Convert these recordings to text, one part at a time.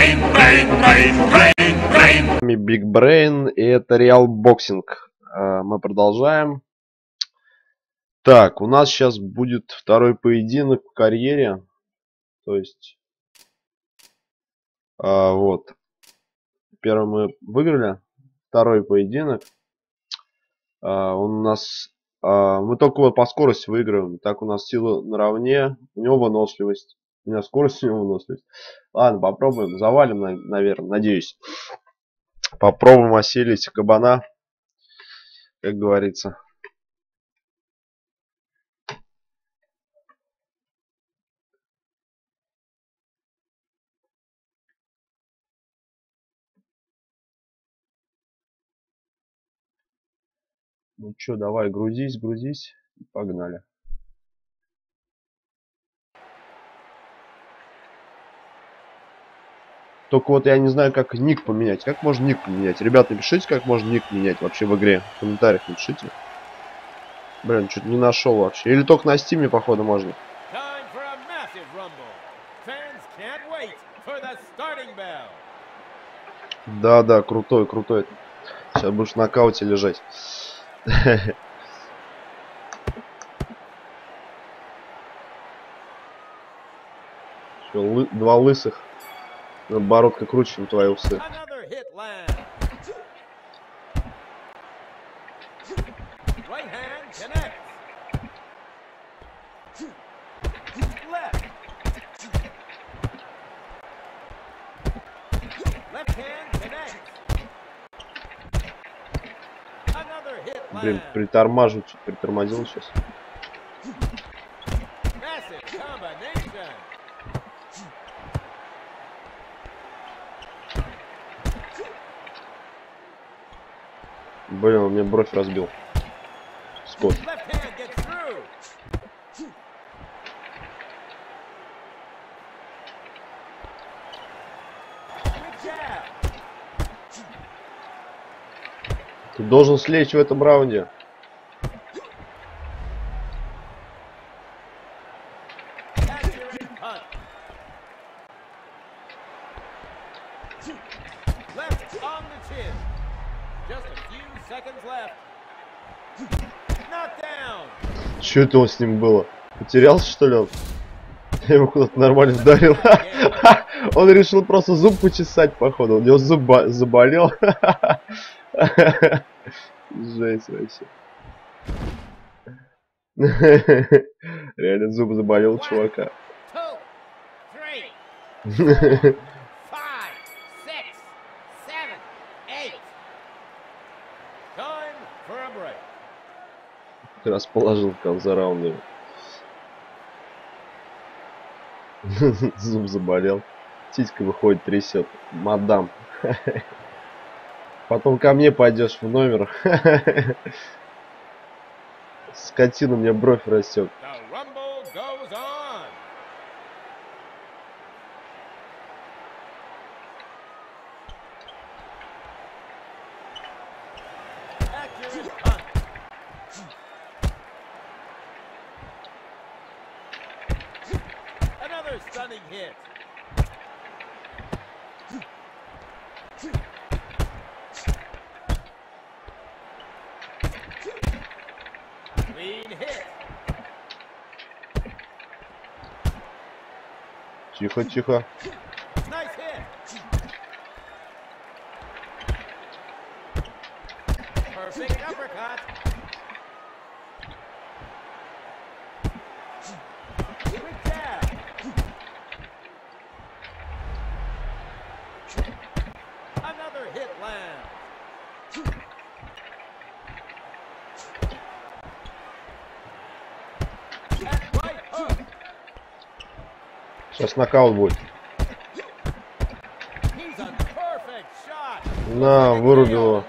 brain, brain, brain, и это Boxing. А, Мы продолжаем. Так, у нас сейчас будет второй поединок в карьере. То есть, а, вот. Первый мы выиграли. Второй поединок. А, он у нас... а, мы только вот по скорости выигрываем. Так у нас сила наравне. У него выносливость. У меня скорость, у него выносливость. Ладно, попробуем. Завалим, на- наверное, надеюсь. Попробуем осилить кабана. Как говорится. Ну чё, давай, грузись, грузись. Погнали. Только вот я не знаю, как ник поменять. Как можно ник поменять? Ребята, пишите, как можно ник менять вообще в игре. В комментариях напишите. Блин, чуть не нашел вообще. Или только на стиме, походу, можно. Да, да, крутой, крутой. Сейчас будешь в нокауте лежать. Два лысых. Бородка круче, чем твои усы. Блин, притормаживаю, чуть притормозил сейчас. Блин, он мне бровь разбил. Jab. Ты должен слечь в этом раунде. Accurate punch. Left on the chin. Just a few seconds left. Knocked down. Что это с ним было? Потерялся, что ли он? Я его куда-то нормально вдарил. Он решил просто зуб почесать, походу. У него зуб заболел. Жесть вообще. Реально зуб заболел чувака. Time for a break. Как раз положил раунда. Зуб заболел. Титька выходит, трясет. Мадам. Потом ко мне пойдешь в номер. Скотина мне бровь растет. The rumble goes on. Accurate punch. Another stunning hit. Clean hit. Тихо, тихо. Perfect uppercut. Quick jab. Another hit lands. That right hook. Сейчас нокаут будет. На, вырубил его.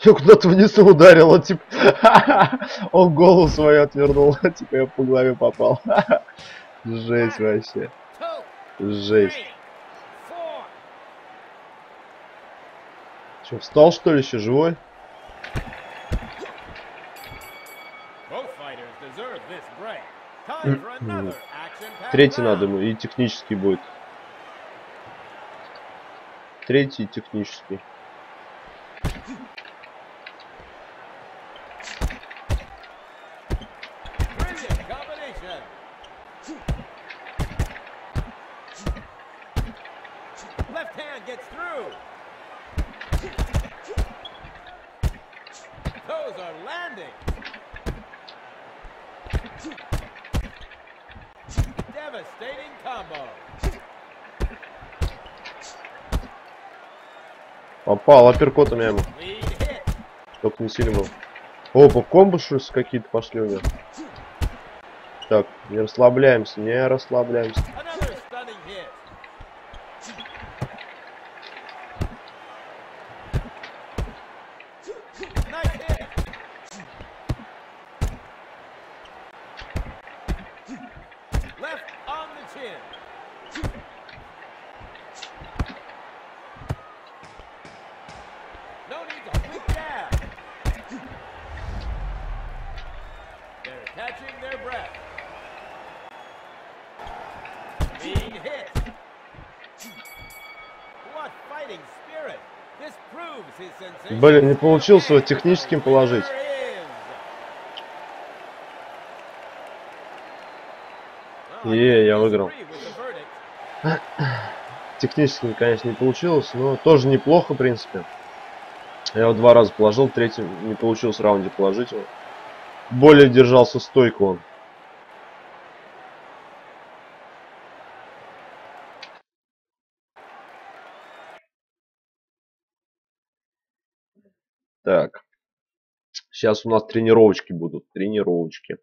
Я куда-то вниз ударил, он типа... Он голову свою отвернул, типа я по голове попал. Жесть вообще. Жесть. Че, встал что ли еще живой? Both fighters deserve this break. Time for another action-packed Третий надо ему, и технический будет. Третий технический. Попал апперкотом я ему. Только не сильно был. Опа, комбо какие-то пошли у меня. Так, не расслабляемся, не расслабляемся. Another stunning hit. Nice hit. Left on the chin. No need to quick jab. They're catching their breath. Being hit. What fighting spirit! This proves his sensation. Блин, не получилось его техническим положить. Е, я выиграл. Технически, конечно, не получилось, но тоже неплохо, в принципе. Я его два раза положил, третий не получилось в раунде положить его. Более держался стойко он. Так. Сейчас у нас тренировочки будут. Тренировочки.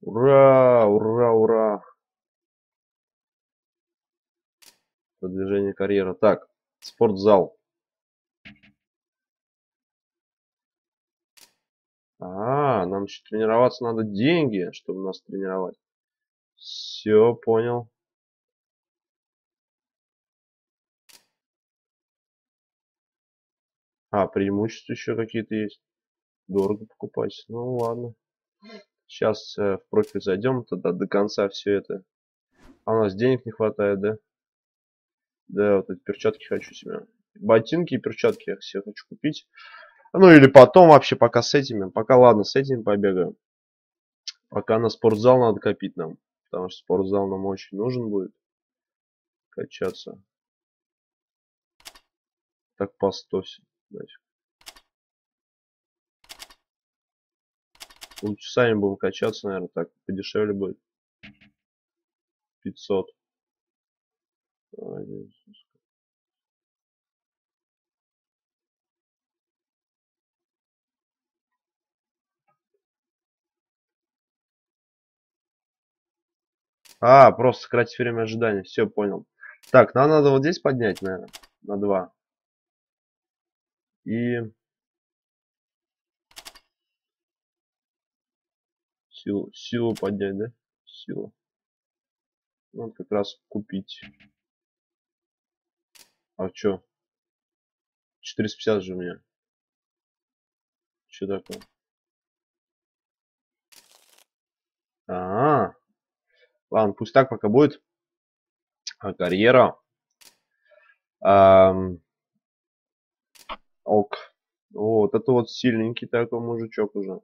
Ура! Ура! Ура! Продвижение карьера. Так, спортзал. А, нам еще тренироваться надо деньги, чтобы нас тренировать. Все, понял. А, преимущества еще какие-то есть. Дорого покупать. Ну ладно. Сейчас э, в профиль зайдем, тогда до конца все это. А у нас денег не хватает, да? Да, вот эти перчатки хочу себе. Ботинки и перчатки я все хочу купить. Ну или потом вообще, пока с этими. Пока ладно, с этими побегаю. Пока на спортзал надо копить нам. Потому что спортзал нам очень нужен будет. Качаться. Так по 100. Значит. Лучше сами будем качаться, наверное, так подешевле будет. 500. А, просто сократить время ожидания. Все, понял. Так, нам надо вот здесь поднять, наверное, на 2. И... Силу, силу поднять, да? Силу. Надо как раз купить. А чё? 450 же у меня. Что такое? А, -а, а, ладно, пусть так пока будет. А, карьера. Ам... Ок. Вот это вот сильненький такой мужичок уже.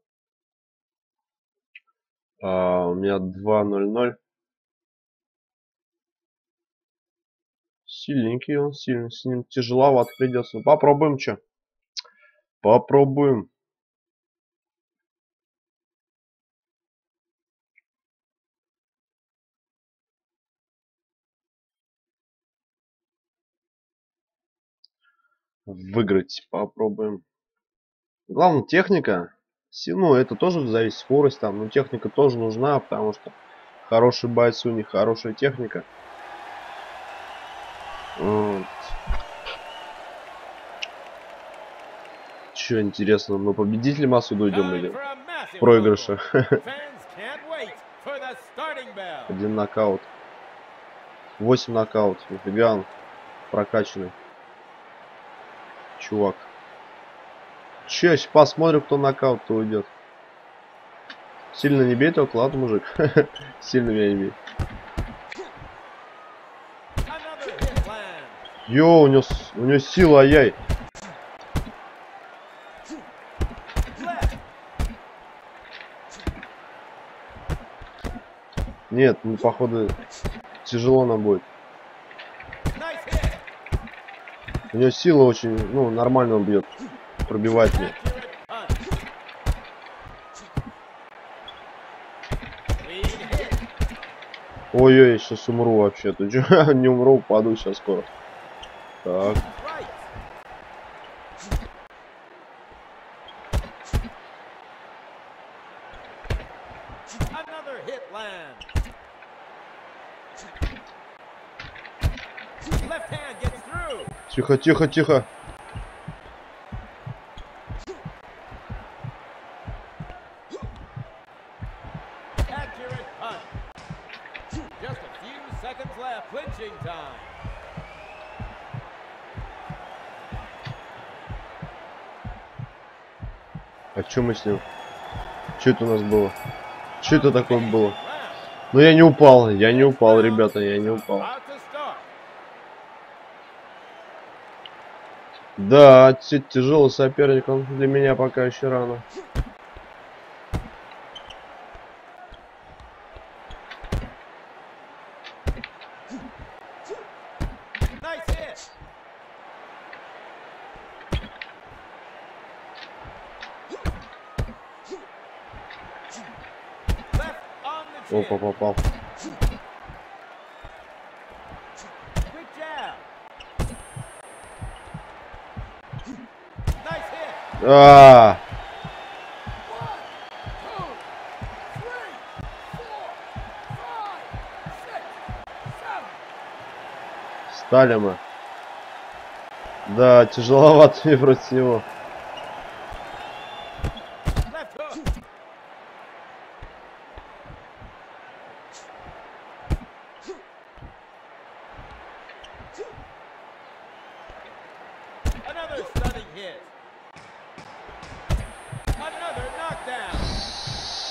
А, у меня 2.00. Сильненький он, сильный. С ним тяжеловато придется. Попробуем что. Попробуем. Выиграть. Попробуем. Главное техника. Ну, это тоже зависит скорость там. Но техника тоже нужна, потому что хороший бойцы у них хорошая техника. Вот. Че интересно, мы победителем отсюда уйдем или проигрыша? Один нокаут. 8 нокаут. Нифига он прокачанный. Чувак. Че, щас посмотрим, кто нокаут-то уйдет. Сильно не бей только, ладно, мужик? Сильно меня не бей. Йо, у него, у него сила, ай-яй. Нет, ну, походу, тяжело нам будет. Nice hit. У него сила очень, ну, нормально он бьет. Пробивает hit. Ой-ой, сейчас умру вообще. Ты чё? не умру, упаду сейчас скоро. Так. Right. Another hit lands. Left hand gets through. Тихо, тихо, тихо. А чё мы с ним? Чё это у нас было? Чё это такое было? Round. Ну я не упал, я не упал, ребята, я не упал. About to start. Да, т- тяжелый соперник, он для меня пока еще рано. Nice hit. Left on the chin. Опа, попал. Quick jab. Nice hit. А, стали мы. Да, тяжеловато мне против него.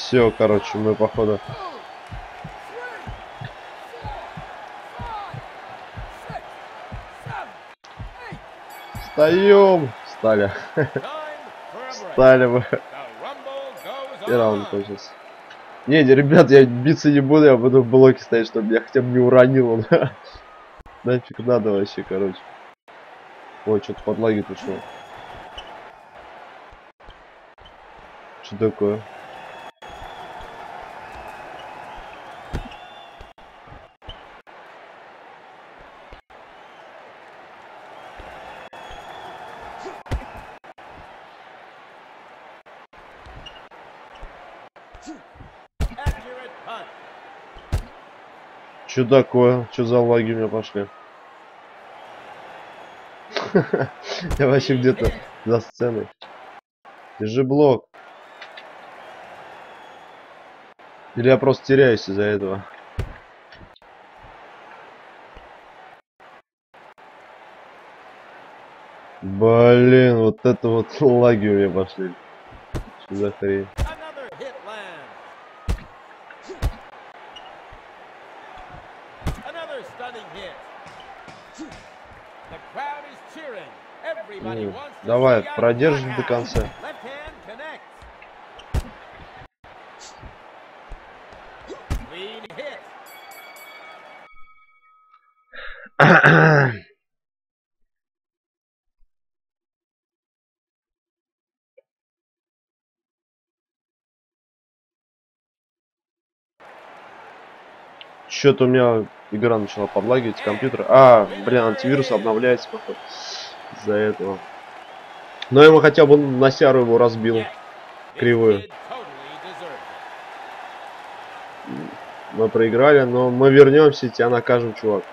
Все, короче, мы походу. Встаем! Встали. Встали мы. И раунд кончился. Не, не, ребят, я биться не буду, я буду в блоке стоять, чтобы меня хотя бы не уронил он. Нафиг надо вообще, короче. Ой, что-то под лаги пришло. Что такое? Что такое? Что за лаги у меня пошли? Я вообще где-то за сценой. Держи блок. Или я просто теряюсь из-за этого? Блин, вот это вот лаги у меня пошли. Что за хрень? Another hit lands. Another stunning hit. The crowd is cheering. Everybody Ну, wants to давай, продержишь до конца. Что-то у меня игра начала подлагивать компьютер. А, блин, антивирус обновляется, походу. Из-за этого. Но ему хотя бы на сяру его разбил. Кривую. Мы проиграли, но мы вернемся, тебя накажем, чувак.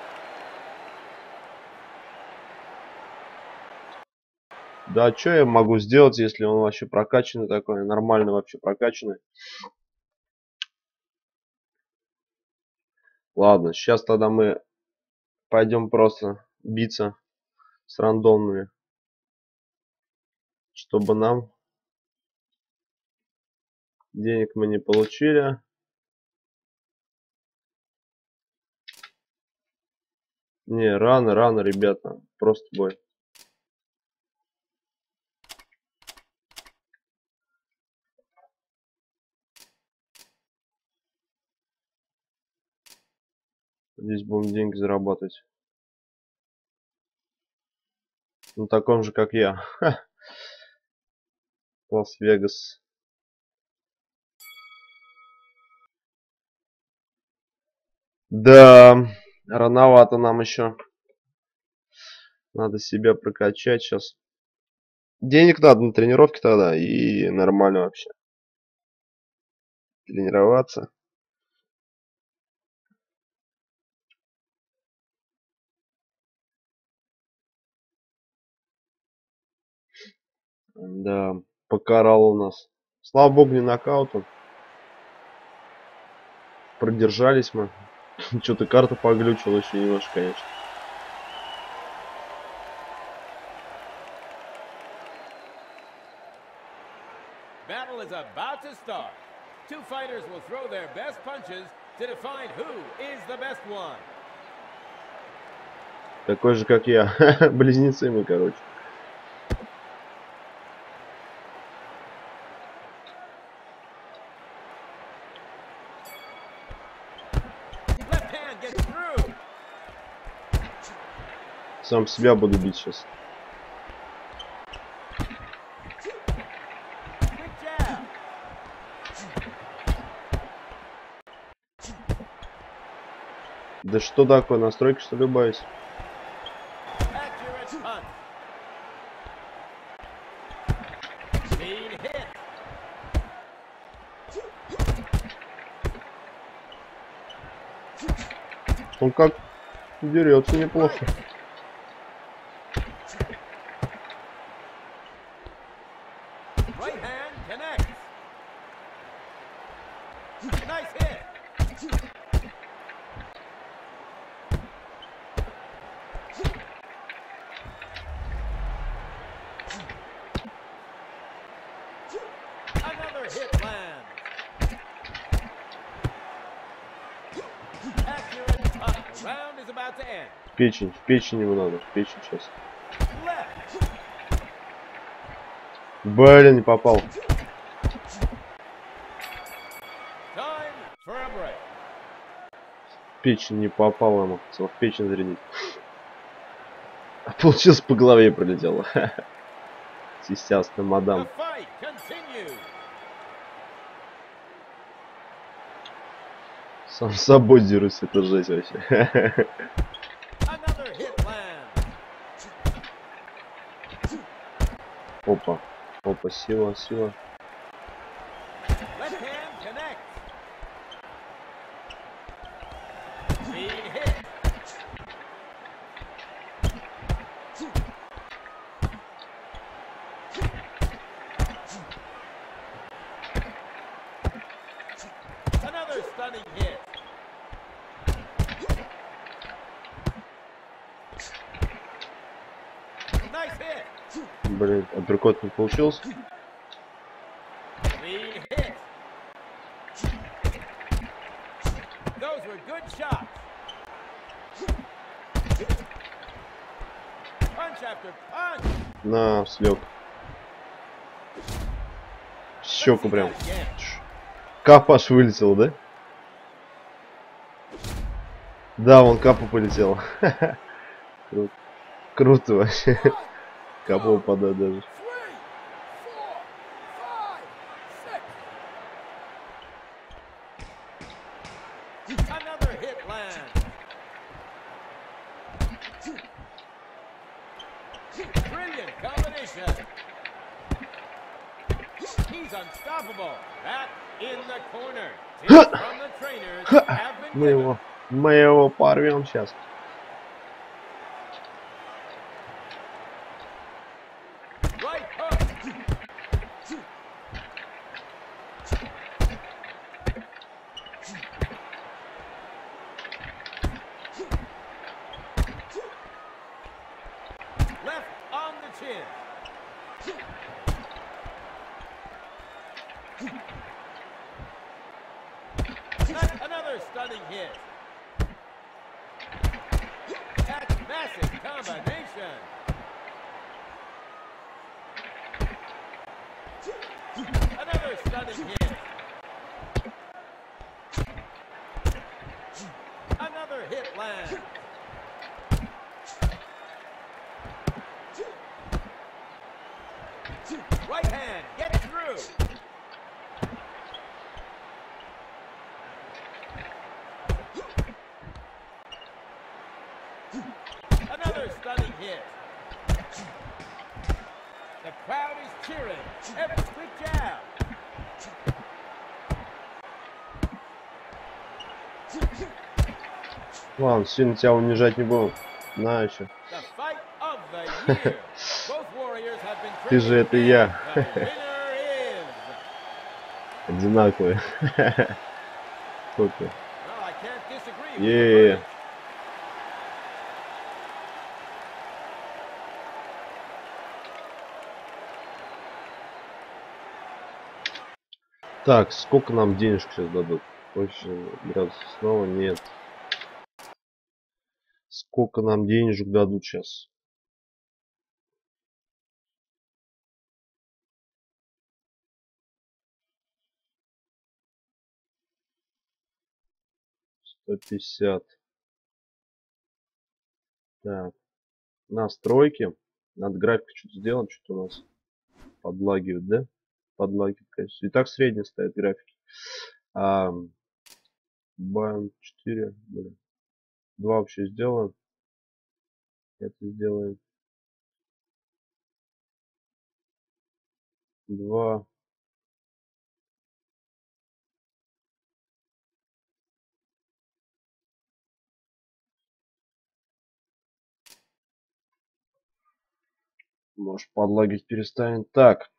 Да, что я могу сделать, если он вообще прокачанный такой, нормально вообще прокачанный. Ладно, сейчас тогда мы пойдем просто биться с рандомными. Чтобы нам денег мы не получили. Не, рано, рано, ребята. Просто бой. Здесь будем деньги зарабатывать. На таком же, как я. Лас-Вегас. Да, рановато нам еще. Надо себя прокачать сейчас. Денег надо на тренировки тогда и нормально вообще. Тренироваться. Да, покарал у нас. Слава богу, не нокаутом. Продержались мы. Что-то карта поглючила еще немножко, конечно. Battle is about to start. Two fighters will throw their best punches to define who is the best one. Такой же, как я. Близнецы мы, короче. Left hand gets through. Сам себя буду бить сейчас. Да что такое, настройки что hit. Он как дерется неплохо. Right hand connects. Nice hit. Another hit lands. Accurate punch. Round is about to end. Печень, в печень ему надо, в печень сейчас. Блин, не попал. Печень не попал ему. В печень зарядить. А получилось по голове пролетело. The мадам. Сам собой дерусь, это жесть вообще. Another hit lands. Опа. Опа, сила, сила. Left hand connects. Clean hit. Another stunning hit. Nice hit. Блин, апперкот не получился. На, слег. Щеку прям. Капаш вылетел, да? Да, вон капа полетел. Круто. Круто вообще. Капа упадает даже. Мы его, мы его порвем сейчас. Right hook. Left on the chin. Not another stunning hit. That's massive combination. Another stunning hit. Another hit lands. Right hand gets through. Another stunning hit. The crowd is cheering. Every quick jab. Ладно, сильно тебя унижать не буду. На еще. The fight of the year. Ты же это я. Одинаковые. Сколько? Verdict. Так, сколько нам денежек сейчас дадут? Больше градусов снова нет. Сколько нам денежек дадут сейчас? Сто пятьдесят. Так. Настройки. Надо график что-то сделать, что-то у нас подлагивает, да? Подлагивает, конечно. И так средний стоит графики. А, Бам 4, блин. Два вообще сделаем. Это сделаем. Два. Может подлагивать перестанет. Так.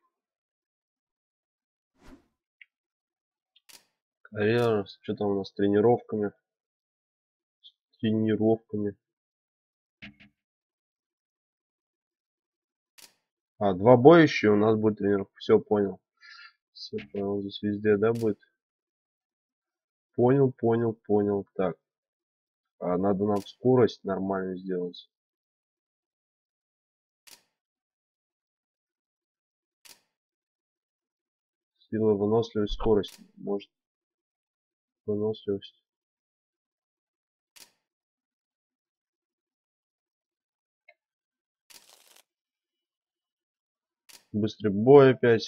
Карьера. Что там у нас с тренировками? С тренировками. А, два боя еще у нас будет тренировка. Все, понял. Все, понял. Здесь везде, да, будет? Понял, понял, понял. Так. А, надо нам скорость нормально сделать. Сила, выносливость, скорость. Может. Выносливость. Быстрый бой опять.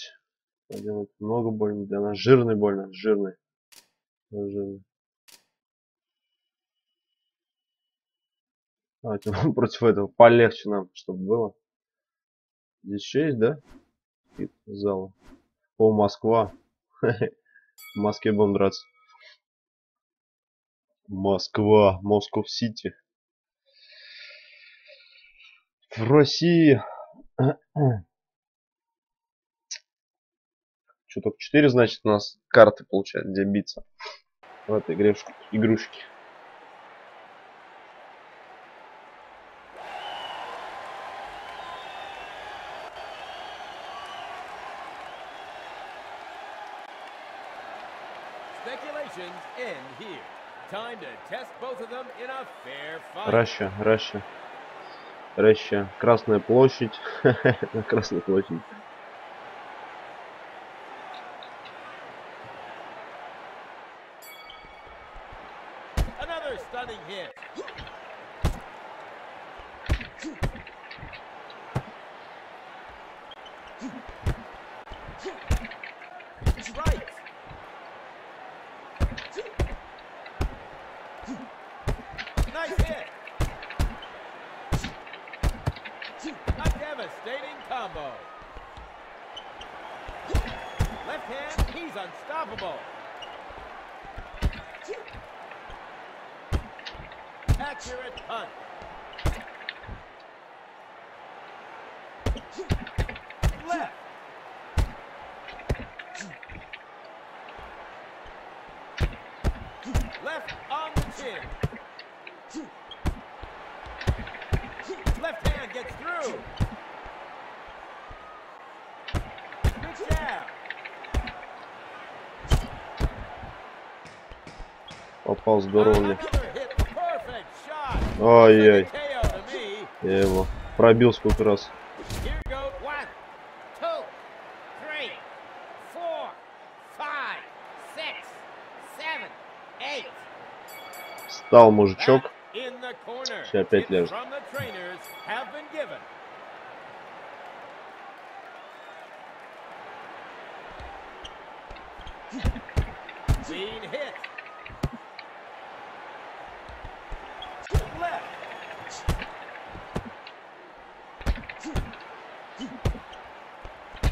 Пойдем, много больно для нас. Жирный больно, жирный. Жирный. Давайте против этого полегче нам, чтобы было. Здесь еще есть, да? Залы. О, Москва. В Москве будем драться. Москва, Москов Сити. В России. Что, только 4, значит, у нас карты получают, где биться. В этой игрушке. игрушке. Раща, Раща. Раща. Красная площадь. На Красной Accurate punt. Left. Left on the chin. Left hand gets through. Good jab. Попал здоровье. Ай-яй. Я его пробил сколько раз. Встал мужичок. Сейчас опять ляжет. from the trainers have been given. Being hit. Left.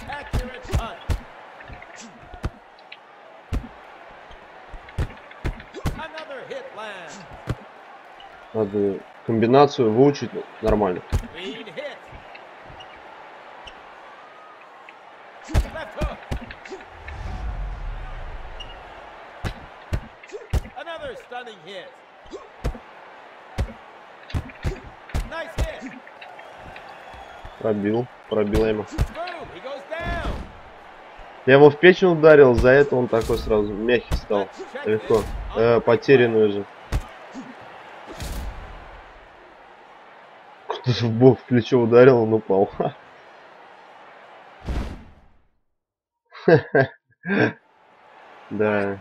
Accurate punt. Another hit lands. Надо комбинацию выучить нормально. Пробил. Пробил ему. Я его в печень ударил, за это он такой сразу мягкий стал. Легко. Э, потерянную же. Кто-то в бок в плечо ударил, он упал. Да.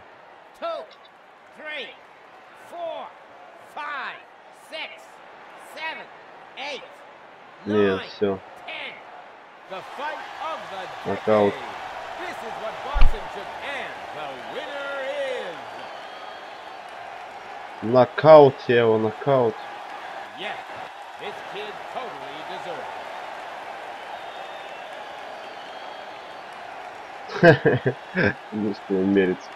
Нет, все. Нокаут я его, нокаут. Yes, this kid totally deserved it. Не успел умериться.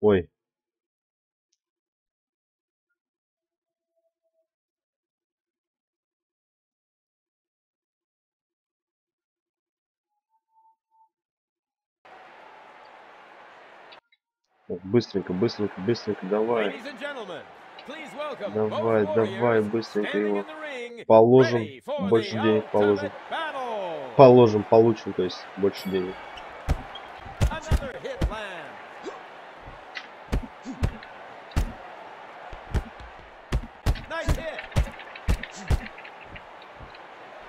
Ой. Так, Быстренько, быстренько, быстренько, давай. Давай, давай, быстренько его положим, больше денег положим. Положим, получим, то есть больше денег.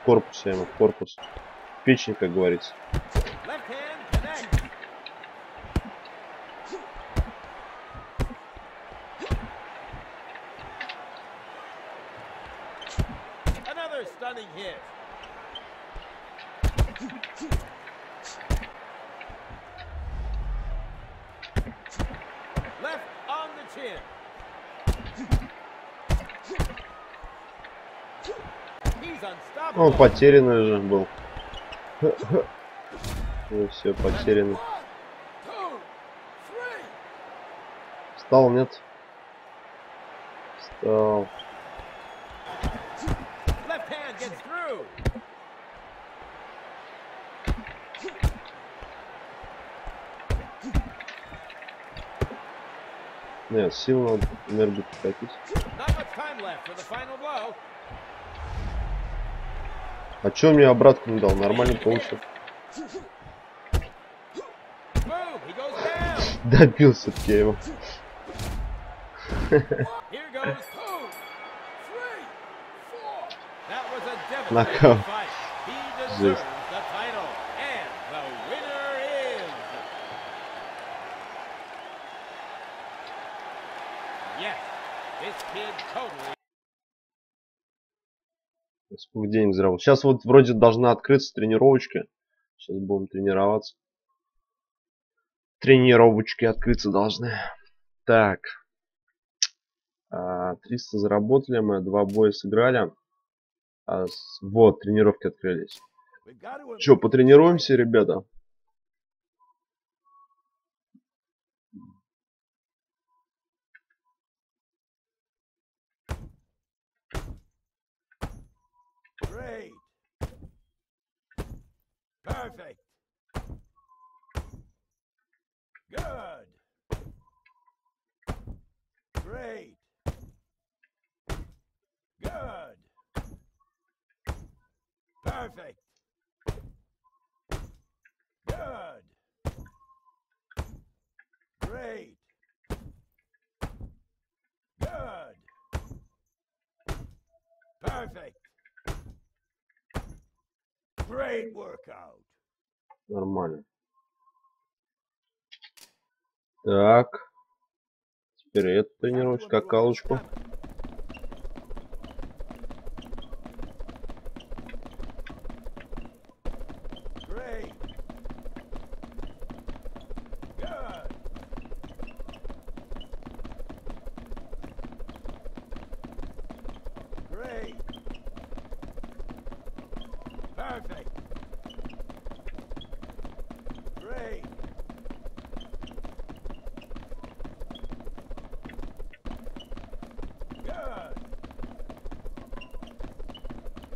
Корпус я ему, корпус. Печень, как говорится. Left hand connect. Another stunning hit. Left on the chin. He's unstoppable. Он потерянный же был. Ну все, three. Встал, нет? Встал. Нет, сил надо энергию прекратить. Not much time left for the final blow. А чё мне обратку не дал? Нормально получил. Добил все-таки его. Here goes Сколько денег заработал. Сейчас вот вроде должна открыться тренировочка. Сейчас будем тренироваться. Тренировочки открыться должны. Так. А, 300 заработали мы, два боя сыграли. А, вот, тренировки открылись. Че, потренируемся, ребята? Perfect. Good. Great. Good. Perfect. Good. Great. Good. Perfect. Great workout. Нормально. Так. Теперь эту тренировочку, скакалочку. Great. Good. Great. Perfect. Great. Good.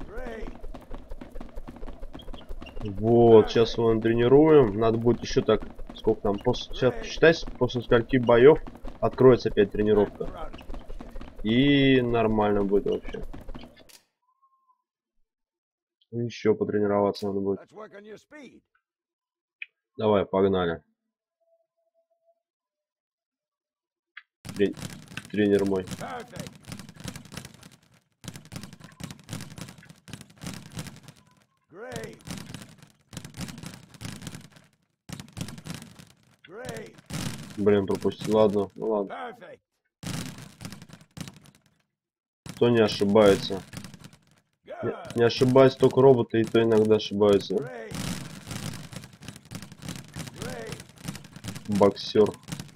Great. Вот, сейчас его тренируем. Надо будет еще так, сколько там, после, сейчас посчитать, после скольки боев откроется опять тренировка. И нормально будет вообще. Еще потренироваться надо будет. Давай, погнали. Трен- Тренер мой. Perfect. Блин, пропустил. Ладно, ну ладно. Кто не ошибается? Не, не ошибаются только роботы, и то иногда ошибаются. Боксер.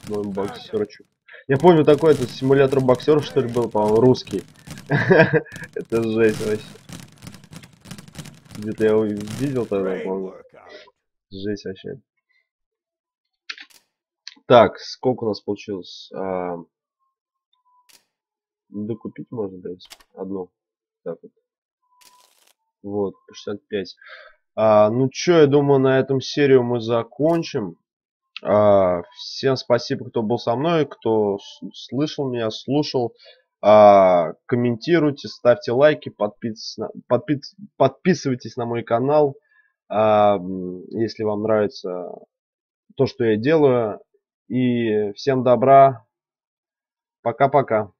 Мой боксерчик. Я помню такой этот симулятор боксера, что ли, был, по-моему, русский. Это жесть вообще. Где-то я его видел тогда, помню. Жесть вообще. Так, сколько у нас получилось? А, докупить можно, принципе, одну. Так вот. Вот, по 65. А, ну чё, я думаю, на этом серию мы закончим. А, всем спасибо, кто был со мной, кто слышал меня, слушал. А, комментируйте, ставьте лайки, подпис- подпис- подписывайтесь на мой канал, а, если вам нравится то, что я делаю. И всем добра. Пока-пока.